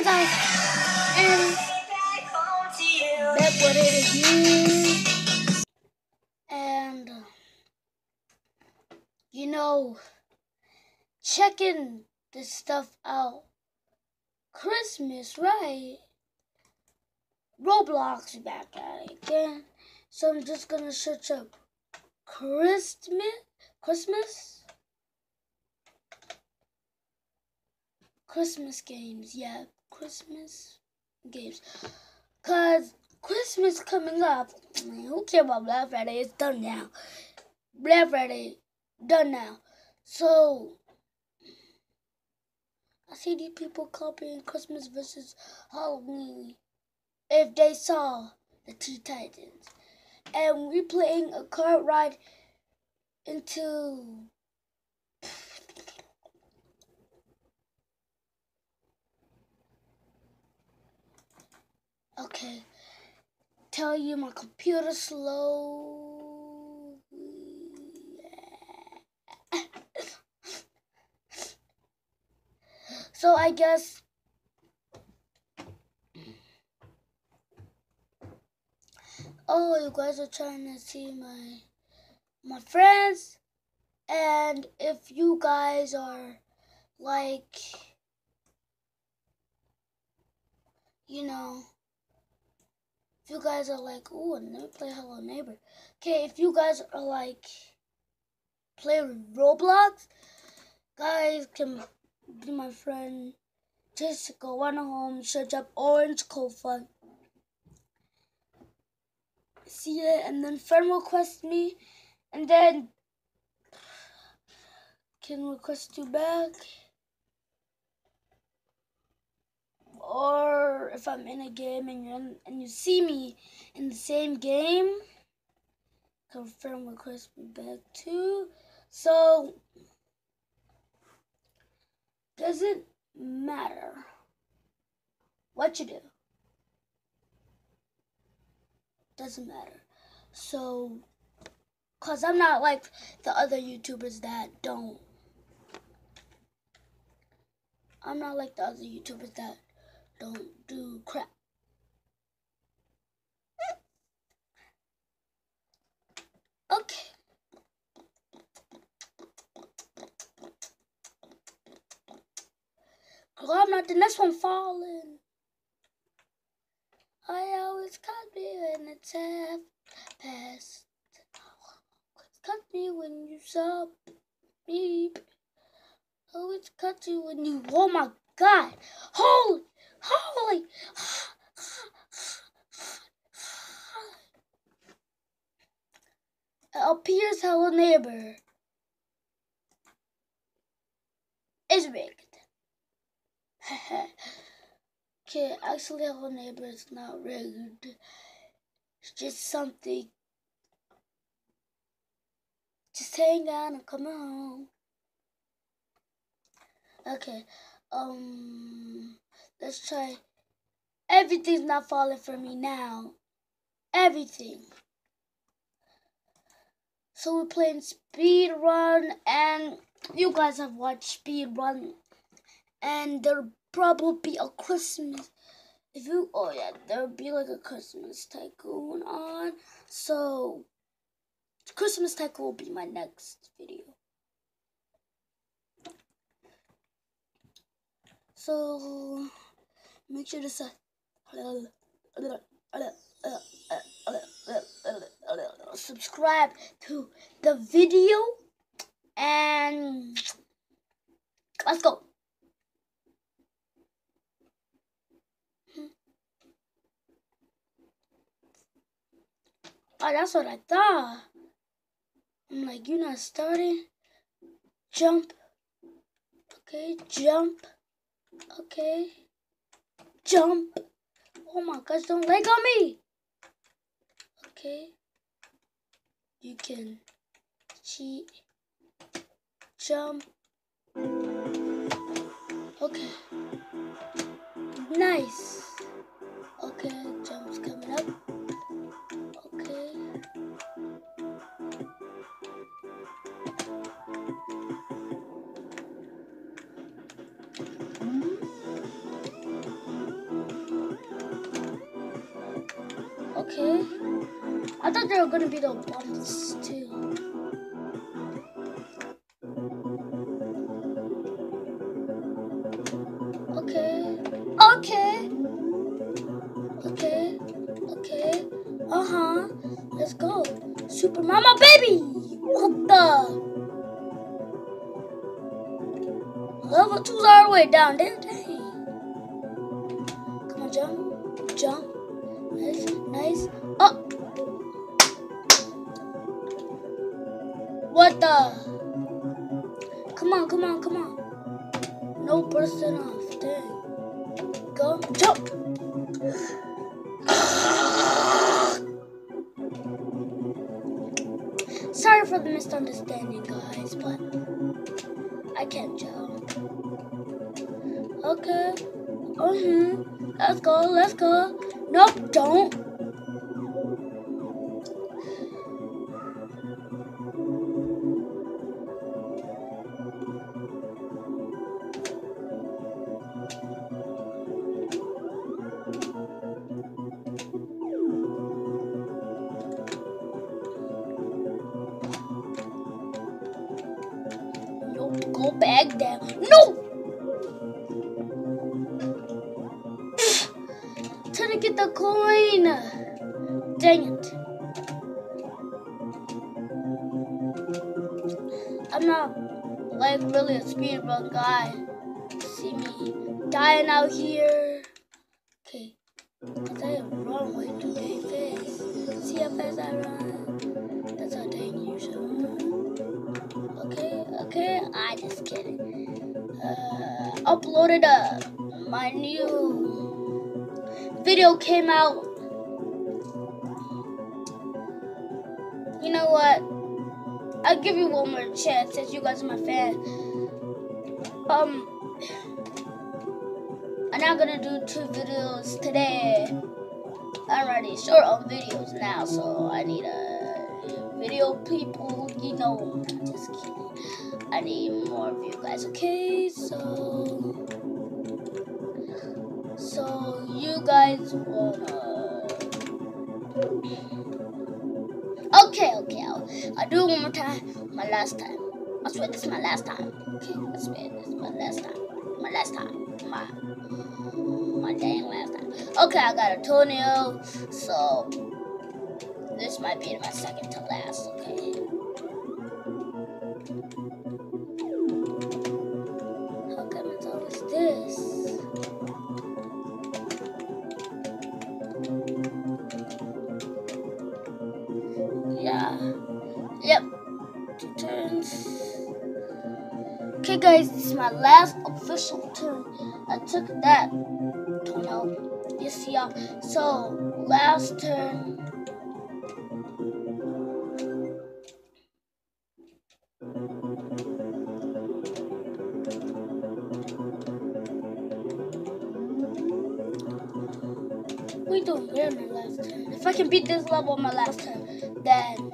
Hi guys, and back with it again. And you know, checking this stuff out. Christmas, right? Roblox back at it again. So I'm just gonna search up Christmas. Christmas. Christmas games, yeah, Christmas games. Cause Christmas coming up. Who care about Black Friday? It's done now. Black Friday, done now. So I see these people copying Christmas versus Halloween. If they saw the Teen Titans, and we playing a car ride into Okay. Tell you my computer slow. so I guess Oh, you guys are trying to see my my friends and if you guys are like you know if you guys are like, oh, let me play Hello Neighbor. Okay, if you guys are like, play Roblox, guys can be my friend. Just go on home, search up Orange Kofa. See it, and then friend request me, and then can request you back. Or if I'm in a game and you and you see me in the same game, confirm request me back too. So doesn't matter what you do. Doesn't matter. So, cause I'm not like the other YouTubers that don't. I'm not like the other YouTubers that don't do crap. Okay. Girl, I'm not the next one falling. I always cut me when it's half past. Cut me when you stop me. Always cut you when you. Oh my God! Holy! Holy! appears hello neighbor is rigged. okay, actually hello neighbor is not rigged. It's just something. Just hang on and come home. Okay, um, Let's try. Everything's not falling for me now. Everything. So we're playing speed run, and you guys have watched speed run, and there'll probably be a Christmas. If you, oh yeah, there'll be like a Christmas tycoon on. So Christmas tycoon will be my next video. So make sure to subscribe to the video and let's go. Oh, that's what I thought. I'm like, you're not starting. Jump. Okay, jump. Okay. Jump. Oh my gosh, don't leg on me. Okay. You can cheat. Jump. Okay. Nice. Okay. I thought there were gonna be the bombs too. Okay. Okay. Okay. Okay. Uh-huh. Let's go. Super Mama Baby! What the? Level 2's all the way down there. Dang. Come on, jump. Jump. Nice. Oh! What the? Come on, come on, come on. No bursting off. Dang. Go. Jump. Sorry for the misunderstanding, guys, but I can't jump. Okay. Uh-huh. Let's go, let's go. Nope, don't. Go back down. No! Trying to get the coin. Dang it. I'm not like really a speedrun guy. See me dying out here. Okay. Cause I run way too fast. See how fast I run? Okay. I just kidding. Uh, uploaded uh, my new video came out. You know what? I'll give you one more chance since you guys are my fan. Um, I'm not gonna do two videos today. I'm already short on videos now, so I need a video people. You know, just kidding. I need more of you guys. Okay, so so you guys wanna. Okay, okay, I'll, I'll do one more time. My last time. I swear this is my last time. Okay, I swear this is my last time. My last time. My my dang last time. Okay, I got a toenail, so this might be my second to last. Okay. Okay, guys, this is my last official turn. I took that. You see, y'all. So, last turn. We good on my last turn. If I can beat this level on my last turn, then